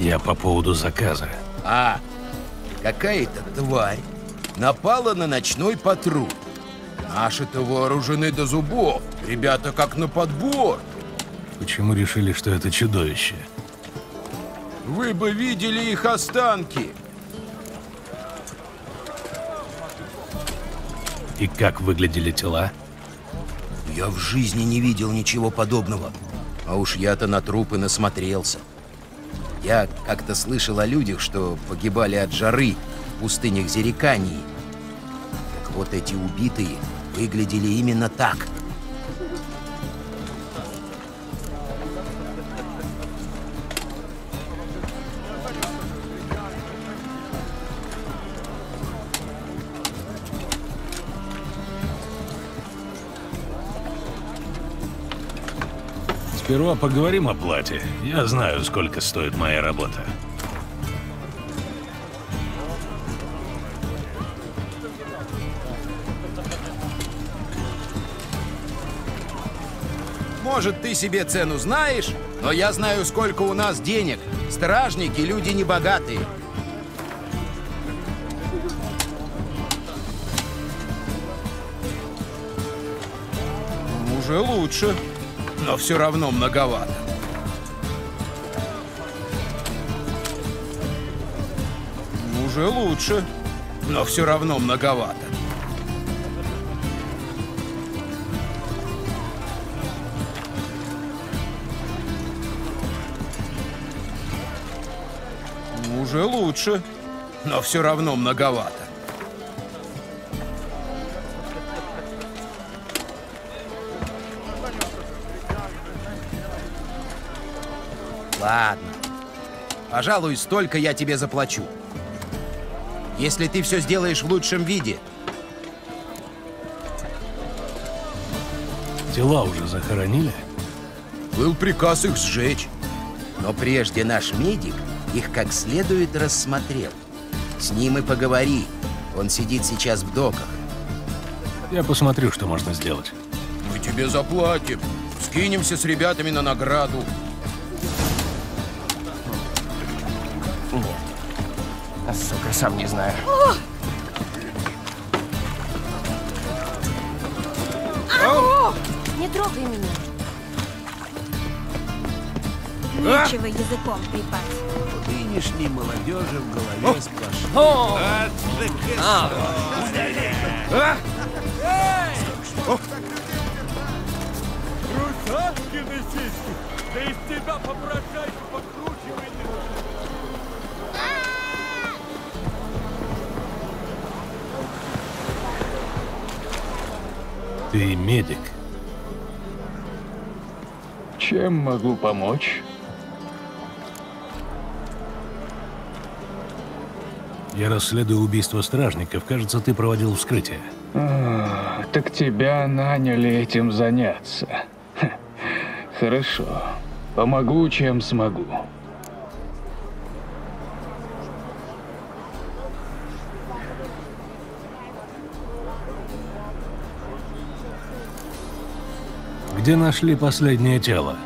Я по поводу заказа. А, какая-то тварь напала на ночной патруль. Наши-то вооружены до зубов. Ребята как на подбор. Почему решили, что это чудовище? Вы бы видели их останки. И как выглядели тела? Я в жизни не видел ничего подобного. А уж я-то на трупы насмотрелся. Я как-то слышал о людях, что погибали от жары в пустынях Зерикании. Так вот эти убитые выглядели именно так. Сперва поговорим о плате. Я знаю, сколько стоит моя работа. Может, ты себе цену знаешь, но я знаю, сколько у нас денег. Стражники — люди небогатые. Уже лучше, но все равно многовато. Уже лучше, но все равно многовато. Уже лучше, но все равно многовато. Ладно. Пожалуй, столько я тебе заплачу. Если ты все сделаешь в лучшем виде. Тела уже захоронили? Был приказ их сжечь. Но прежде наш медик их как следует рассмотрел. С ним и поговори. Он сидит сейчас в доках. Я посмотрю, что можно сделать. Мы тебе заплатим. Скинемся с ребятами на награду. А, сука, сам не знаю. Не трогай меня. Нечего языком трепать. Нынешней молодежи в голове сплошь. Русалкины сиськи! Да из тебя попрошайку покручивай! Ты медик. Чем могу помочь? Я расследую убийство стражников. Кажется, ты проводил вскрытие. А, так тебя наняли этим заняться. Хорошо. Помогу, чем смогу. Где нашли последнее тело?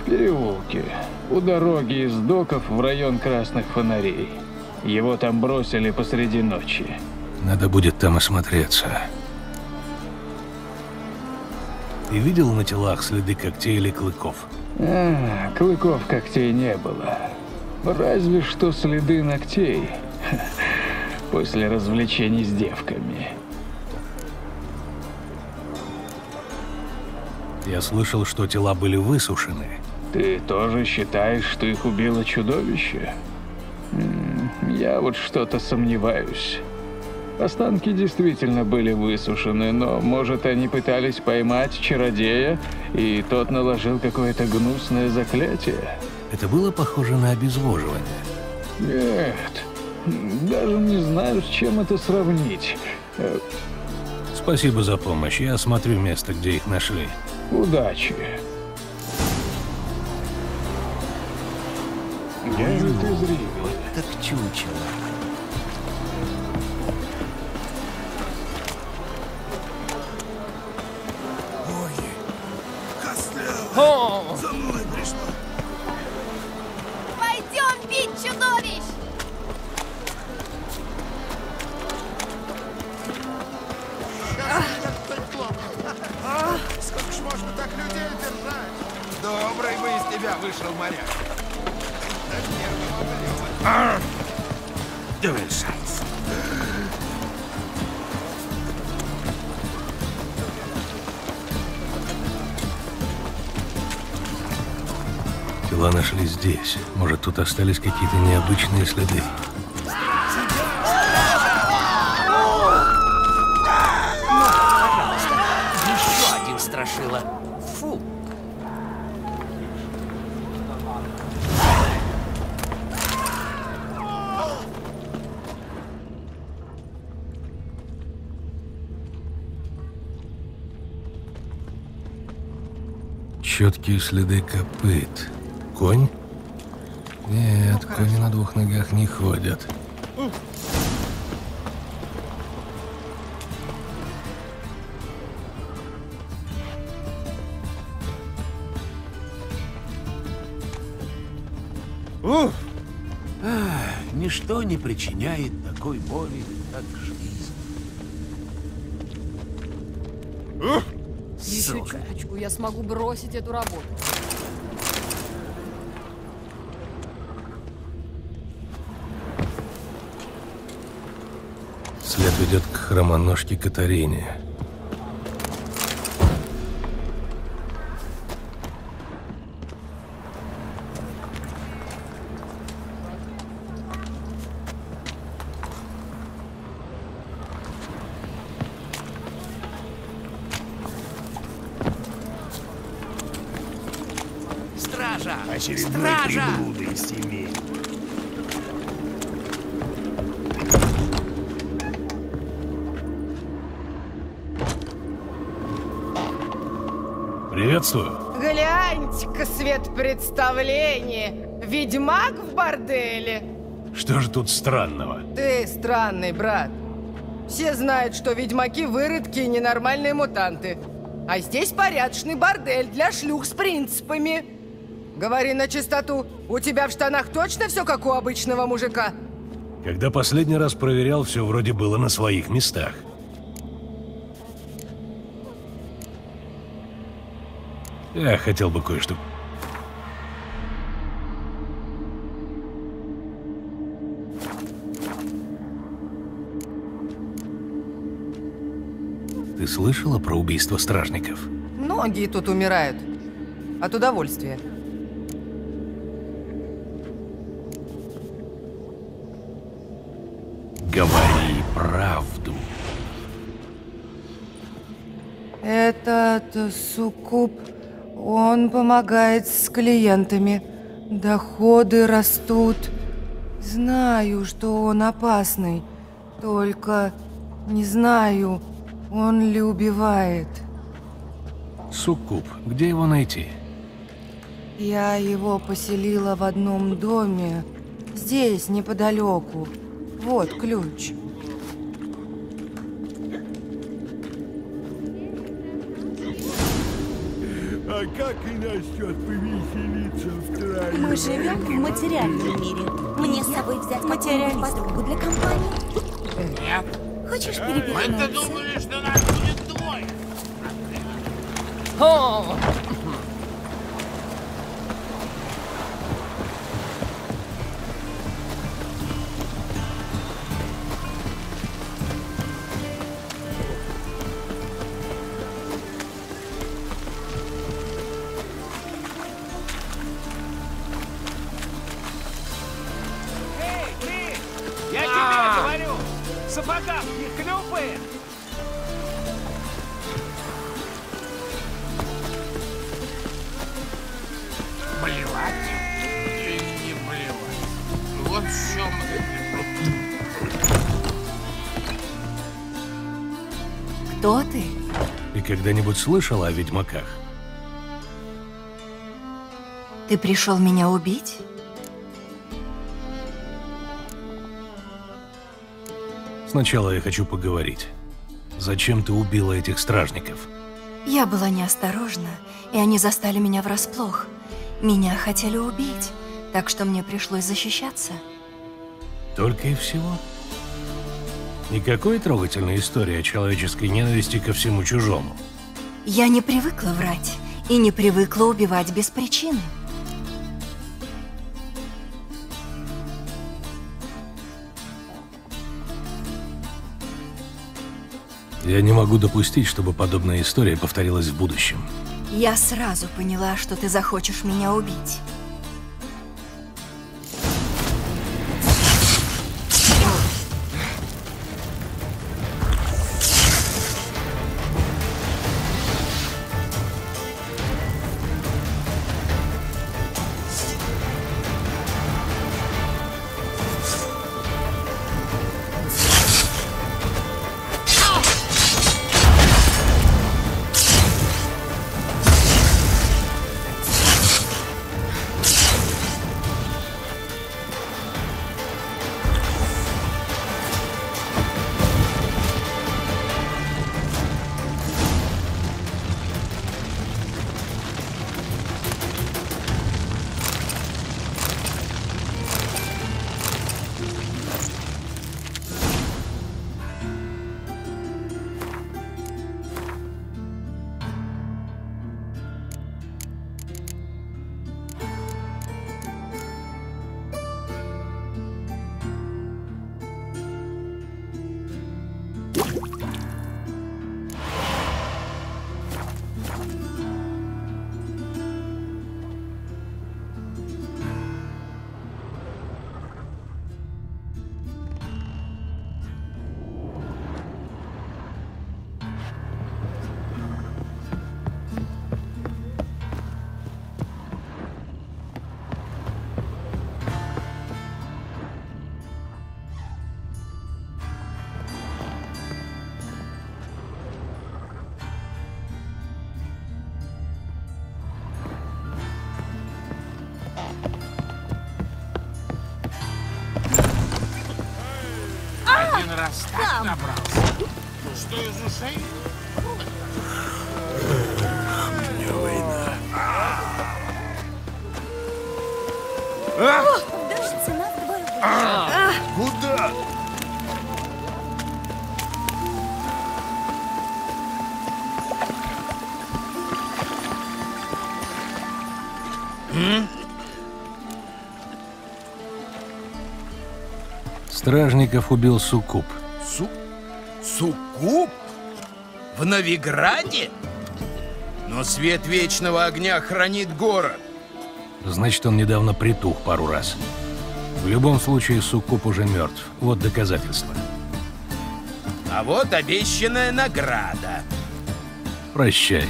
В переулке. У дороги из доков в район красных фонарей. Его там бросили посреди ночи. Надо будет там осмотреться. Ты видел на телах следы когтей или клыков? А, клыков когтей не было. Разве что следы ногтей. После развлечений с девками. Я слышал, что тела были высушены. Ты тоже считаешь, что их убило чудовище? Я вот что-то сомневаюсь. Останки действительно были высушены, но, может, они пытались поймать чародея, и тот наложил какое-то гнусное заклятие? Это было похоже на обезвоживание. Нет, даже не знаю, с чем это сравнить. Э, Спасибо за помощь. Я осмотрю место, где их нашли. Удачи. Я это зритель. Так чучело. Довершайся. Тела нашли здесь. Может, тут остались какие-то необычные следы. Еще один страшила. Фу. Четкие следы копыт. Конь? Нет, кони на двух ногах не ходят. Ничто не причиняет такой боли, как жизнь. Еще чуточку, я смогу бросить эту работу. След ведет к хромоножке Катарине. Стража! Очередной Стража! приблуды из семей. Приветствую. Гляньте-ка свет представления. Ведьмак в борделе. Что же тут странного? Ты странный, брат. Все знают, что ведьмаки выродки и ненормальные мутанты. А здесь порядочный бордель для шлюх с принципами. Говори на чистоту, у тебя в штанах точно все как у обычного мужика? Когда последний раз проверял, все вроде было на своих местах. Я хотел бы кое-что... Ты слышала про убийство стражников? Многие тут умирают. От удовольствия. Этот суккуб, он помогает с клиентами. Доходы растут. Знаю, что он опасный. Только не знаю, он ли убивает. Суккуб, где его найти? Я его поселила в одном доме. Здесь, неподалеку. Вот ключ. Как и насчет повеселиться втроем? Мы живем в материальном мире. Мне с собой взять материальную подругу для компании? Нет. Хочешь перевернуться? О! Кто ты? Ты когда-нибудь слышала о ведьмаках? Ты пришел меня убить? Сначала я хочу поговорить. Зачем ты убила этих стражников? Я была неосторожна, и они застали меня врасплох. Меня хотели убить, так что мне пришлось защищаться. Только и всего? Никакой трогательной истории о человеческой ненависти ко всему чужому. Я не привыкла врать и не привыкла убивать без причины. Я не могу допустить, чтобы подобная история повторилась в будущем. Я сразу поняла, что ты захочешь меня убить. Раз так набрался. Что из ушей? Даже цена вдвое больше. Куда? Стражников убил Суккуб. Су... Суккуб? В Новиграде? Но свет вечного огня хранит город. Значит, он недавно притух пару раз. В любом случае, Суккуб уже мертв. Вот доказательство. А вот обещанная награда. Прощай.